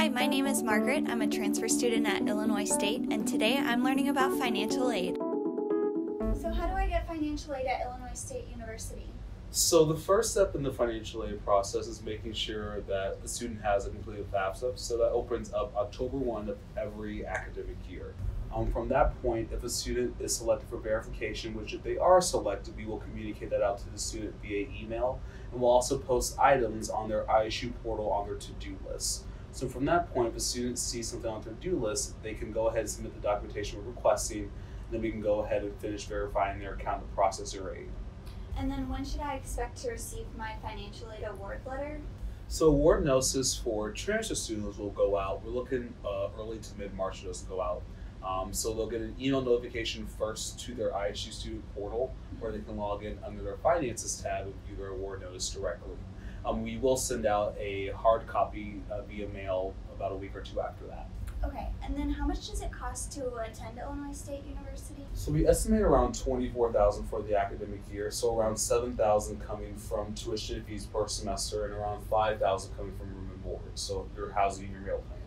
Hi, my name is Margaret. I'm a transfer student at Illinois State, and today I'm learning about financial aid. So, how do I get financial aid at Illinois State University? So the first step in the financial aid process is making sure that the student has a completed FAFSA. So that opens up October 1 of every academic year. Um, from that point, if a student is selected for verification, which if they are selected, we will communicate that out to the student via email. And we'll also post items on their ISU portal on their to-do list. So from that point, if a student sees something on their to-do list, they can go ahead and submit the documentation we're requesting, and then we can go ahead and finish verifying their account to process their aid. And then when should I expect to receive my financial aid award letter? So award notices for transfer students will go out. We're looking uh, early to mid March for those to go out. Um, so they'll get an email notification first to their ISU student portal where they can log in under their finances tab and view their award notice directly. Um, we will send out a hard copy uh, via mail about a week or two after that. Okay, and then how much does it cost to attend Illinois State University? So we estimate around twenty-four thousand for the academic year. So around seven thousand coming from tuition fees per semester, and around five thousand coming from room and board. So your housing and your meal plan.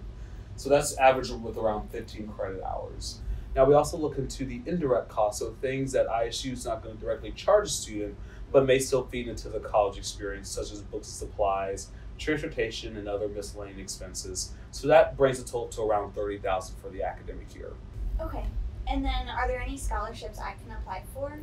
So that's average with around fifteen credit hours. Now we also look into the indirect costs, so things that ISU is not going to directly charge a student, but may still feed into the college experience, such as books and supplies, transportation, and other miscellaneous expenses. So that brings the total to around thirty thousand for the academic year. Okay, and then are there any scholarships I can apply for?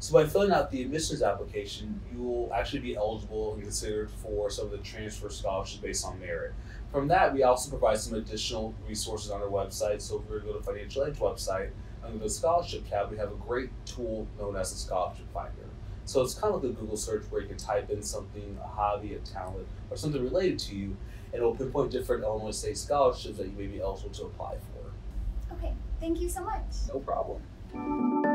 So by filling out the admissions application, you will actually be eligible and considered for some of the transfer scholarships based on merit. From that, we also provide some additional resources on our website. So if you go to Financial Aid's website, under the scholarship tab, we have a great tool known as the Scholarship Finder. So it's kind of like a Google search where you can type in something, a hobby, a talent, or something related to you, and it will pinpoint different Illinois State scholarships that you may be eligible to apply for. Okay, thank you so much. No problem.